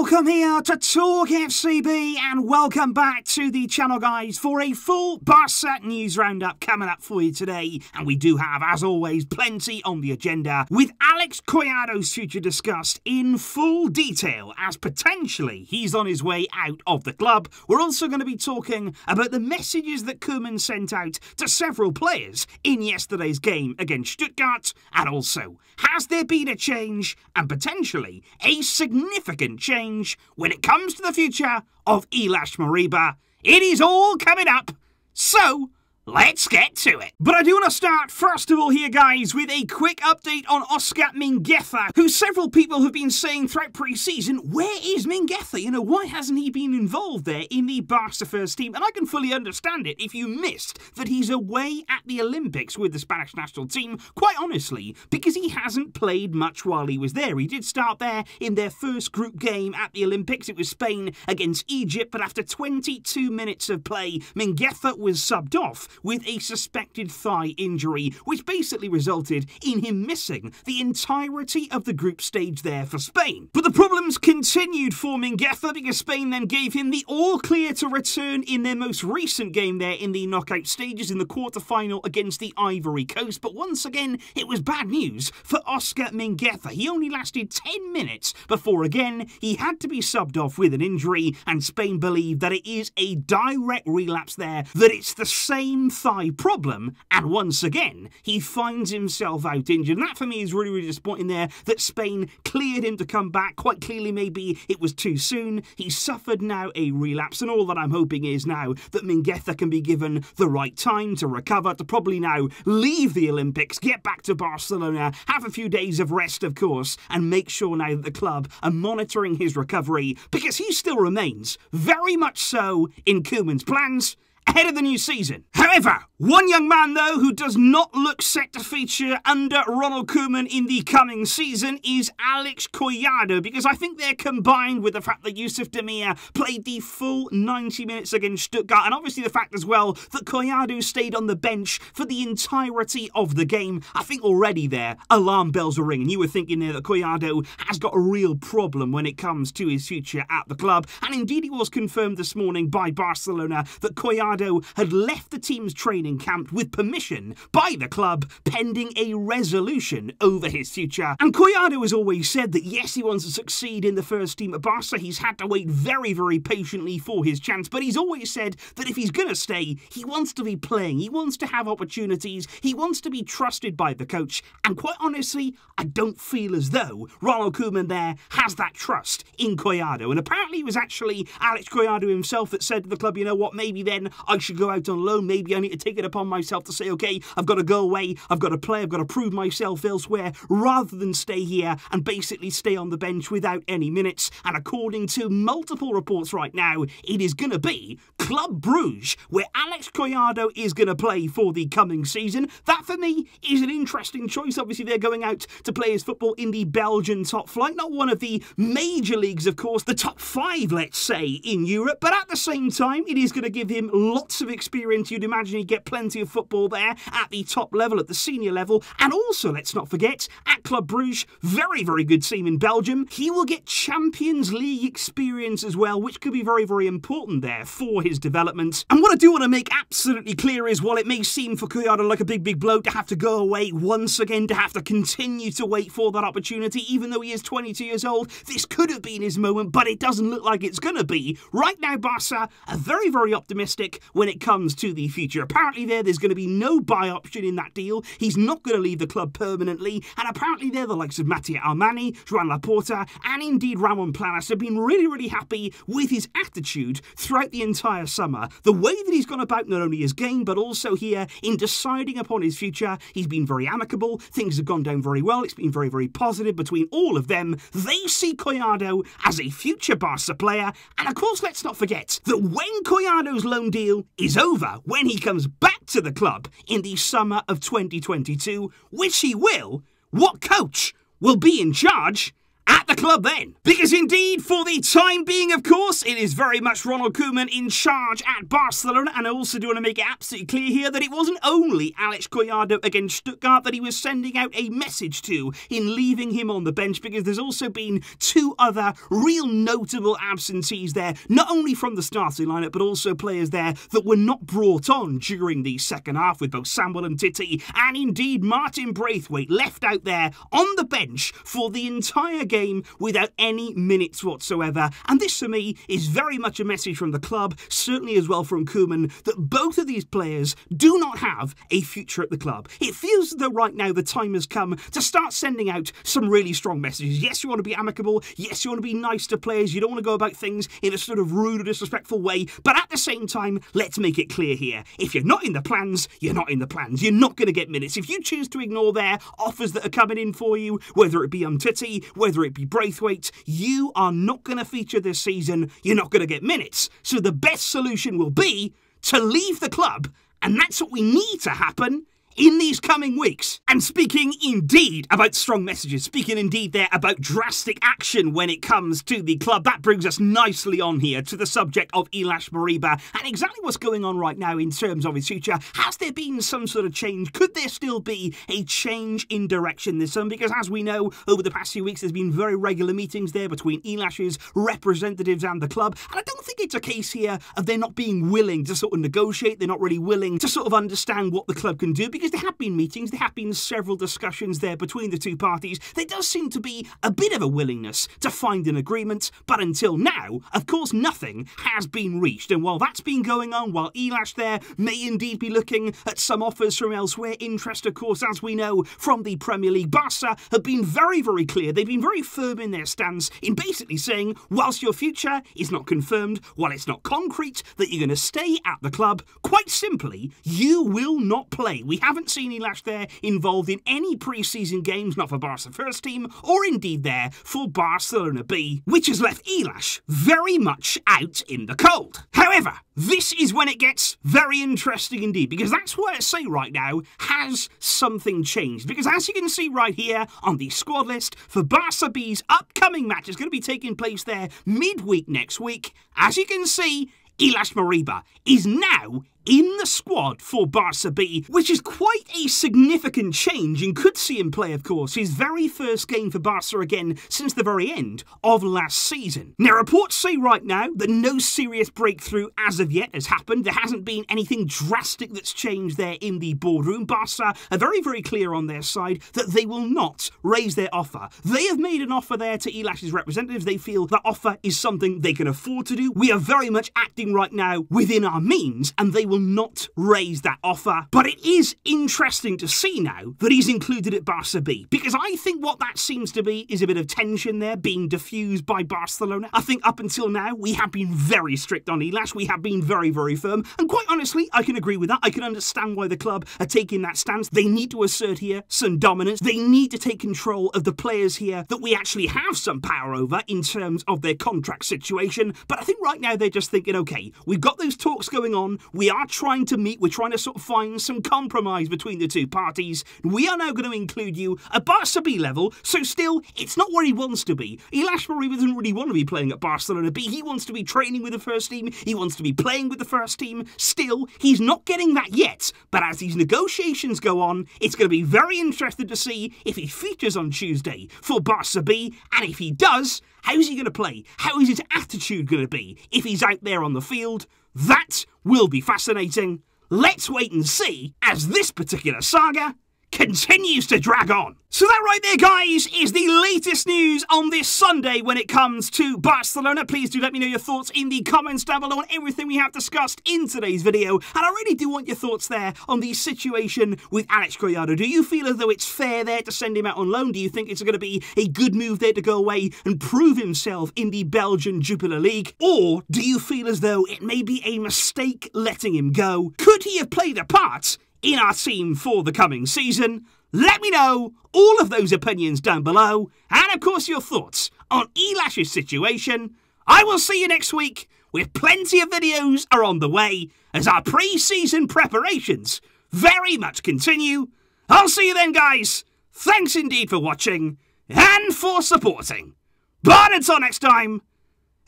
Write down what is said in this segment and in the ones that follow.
welcome here to Talk FCB and welcome back to the channel guys for a full Barca news roundup coming up for you today and we do have as always plenty on the agenda with Alex Collado's future discussed in full detail as potentially he's on his way out of the club. We're also going to be talking about the messages that Koeman sent out to several players in yesterday's game against Stuttgart and also has there been a change and potentially a significant change when it comes to the future of Ilaix Moriba. It is all coming up. So, Let's get to it. But I do want to start, first of all, here, guys, with a quick update on Oscar Mingueza, who several people have been saying throughout pre season, where is Mingueza? You know, why hasn't he been involved there in the Barca first team? And I can fully understand it if you missed that he's away at the Olympics with the Spanish national team, quite honestly, because he hasn't played much while he was there. He did start there in their first group game at the Olympics. It was Spain against Egypt, but after 22 minutes of play, Mingueza was subbed off with a suspected thigh injury, which basically resulted in him missing the entirety of the group stage there for Spain. But the problems continued for Mingueza because Spain then gave him the all clear to return in their most recent game there in the knockout stages in the quarter-final against the Ivory Coast. But once again, it was bad news for Oscar Mingueza. He only lasted 10 minutes before again he had to be subbed off with an injury, and Spain believe that it is a direct relapse there, that it's the same thigh problem, and once again, he finds himself out injured. And that for me is really, really disappointing there that Spain cleared him to come back. Quite clearly, maybe it was too soon. He suffered now a relapse, and all that I'm hoping is now that Mingueza can be given the right time to recover, to probably now leave the Olympics, get back to Barcelona, have a few days of rest, of course, and make sure now that the club are monitoring his recovery because he still remains very much so in Koeman's plans ahead of the new season. However, one young man, though, who does not look set to feature under Ronald Koeman in the coming season is Alex Collado, because I think they're combined with the fact that Yusuf Demir played the full 90 minutes against Stuttgart, and obviously the fact as well that Collado stayed on the bench for the entirety of the game. I think already there, alarm bells were ringing. You were thinking there that Collado has got a real problem when it comes to his future at the club, and indeed it was confirmed this morning by Barcelona that Collado had left the team's training camp with permission by the club pending a resolution over his future. And Collado has always said that yes, he wants to succeed in the first team at Barca. He's had to wait very, very patiently for his chance, but he's always said that if he's going to stay, he wants to be playing. He wants to have opportunities. He wants to be trusted by the coach. And quite honestly, I don't feel as though Ronald Koeman there has that trust in Collado. And apparently it was actually Alex Collado himself that said to the club, you know what, maybe then I should go out on loan. Maybe I need to take it upon myself to say, okay, I've got to go away, I've got to play, I've got to prove myself elsewhere, rather than stay here and basically stay on the bench without any minutes. And according to multiple reports right now, it is going to be Club Bruges, where Alex Collado is going to play for the coming season. That, for me, is an interesting choice. Obviously, they're going out to play his football in the Belgian top flight, not one of the major leagues, of course, the top five, let's say, in Europe, but at the same time, it is going to give him lots of experience. You'd imagine he'd get plenty of football there at the top level, at the senior level, and also, let's not forget, at Club Bruges, very, very good team in Belgium, he will get Champions League experience as well, which could be very, very important there for his development. And what I do want to make absolutely clear is while it may seem for Collado like a big, big blow to have to go away once again, to have to continue to wait for that opportunity, even though he is 22 years old, this could have been his moment, but it doesn't look like it's going to be. Right now, Barca are very, very optimistic when it comes to the future. Apparently, there, there's going to be no buy option in that deal. He's not going to leave the club permanently, and apparently, there, the likes of Mateu Alemany, Juan Laporta, and indeed Ramon Planes have been really, really happy with his attitude throughout the entire summer. The way that he's gone about not only his game, but also here in deciding upon his future. He's been very amicable, things have gone down very well, it's been very, very positive between all of them. They see Collado as a future Barca player, and of course, let's not forget that when Collado's loan deal is over, when he comes back to the club in the summer of 2022, which he will, what coach will be in charge? At the club then. Because indeed, for the time being, of course, it is very much Ronald Koeman in charge at Barcelona. And I also do want to make it absolutely clear here that it wasn't only Alex Collado against Stuttgart that he was sending out a message to in leaving him on the bench, because there's also been two other real notable absentees there, not only from the starting lineup, but also players there that were not brought on during the second half, with both Samuel Umtiti, and indeed Martin Braithwaite left out there on the bench for the entire game without any minutes whatsoever. And this, for me, is very much a message from the club, certainly as well from Koeman, that both of these players do not have a future at the club. It feels though right now the time has come to start sending out some really strong messages. Yes, you want to be amicable. Yes, you want to be nice to players. You don't want to go about things in a sort of rude or disrespectful way. But at the same time, let's make it clear here. If you're not in the plans, you're not in the plans. You're not going to get minutes. If you choose to ignore their offers that are coming in for you, whether it be Umtiti, whether it be Braithwaite, you are not going to feature this season. You're not going to get minutes. So the best solution will be to leave the club. And that's what we need to happen in these coming weeks. And speaking indeed about strong messages, speaking indeed there about drastic action when it comes to the club, that brings us nicely on here to the subject of Ilaix Moriba and exactly what's going on right now in terms of his future. Has there been some sort of change? Could there still be a change in direction this summer? Because as we know, over the past few weeks, there's been very regular meetings there between Ilaix's representatives and the club. And I don't think it's a case here of they're not being willing to sort of negotiate, they're not really willing to sort of understand what the club can do because there have been meetings, there have been several discussions there between the two parties. There does seem to be a bit of a willingness to find an agreement, but until now, of course, nothing has been reached. And while that's been going on, while Ilaix there may indeed be looking at some offers from elsewhere, interest, of course, as we know from the Premier League, Barca have been very, very clear. They've been very firm in their stance in basically saying, whilst your future is not confirmed, while it's not concrete that you're going to stay at the club, quite simply, you will not play. We haven't seen Ilaix there involved in any pre-season games, not for Barca first team, or indeed there for Barcelona B, which has left Ilaix very much out in the cold. However, this is when it gets very interesting indeed, because that's where I say right now, has something changed? Because as you can see right here on the squad list for Barca B's upcoming match is going to be taking place there midweek next week. As you can see, Ilaix Moriba is now in the squad for Barca B, which is quite a significant change and could see him play, of course, his very first game for Barca again since the very end of last season. Now, reports say right now that no serious breakthrough as of yet has happened. There hasn't been anything drastic that's changed there in the boardroom. Barca are very, very clear on their side that they will not raise their offer. They have made an offer there to Ilaix's representatives. They feel that offer is something they can afford to do. We are very much acting right now within our means, and they will not raise that offer. But it is interesting to see now that he's included at Barca B, because I think what that seems to be is a bit of tension there being diffused by Barcelona. I think up until now, we have been very strict on Ilaix. We have been very, very firm. And quite honestly, I can agree with that. I can understand why the club are taking that stance. They need to assert here some dominance. They need to take control of the players here that we actually have some power over in terms of their contract situation. But I think right now they're just thinking, okay, we've got those talks going on. We are trying to meet. We're trying to sort of find some compromise between the two parties. We are now going to include you at Barca B level, so still, it's not where he wants to be. Ilaix Moriba doesn't really want to be playing at Barcelona B. He wants to be training with the first team. He wants to be playing with the first team. Still, he's not getting that yet. But as these negotiations go on, it's going to be very interesting to see if he features on Tuesday for Barca B, and if he does, how's he going to play? How is his attitude going to be if he's out there on the field? That will be fascinating. Let's wait and see as this particular saga continues to drag on. So that right there, guys, is the latest news on this Sunday when it comes to Barcelona. Please do let me know your thoughts in the comments down below on everything we have discussed in today's video. And I really do want your thoughts there on the situation with Alex Collado. Do you feel as though it's fair there to send him out on loan? Do you think it's going to be a good move there to go away and prove himself in the Belgian Jupiler League? Or do you feel as though it may be a mistake letting him go? Could he have played a part in our team for the coming season? Let me know all of those opinions down below, and of course your thoughts on Ilaix's situation. I will see you next week with plenty of videos are on the way as our pre-season preparations very much continue. I'll see you then, guys. Thanks indeed for watching and for supporting. But until next time,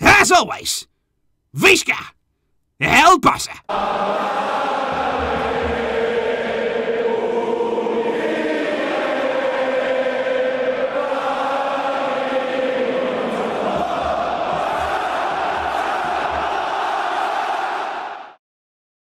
as always, Visca, El Barca.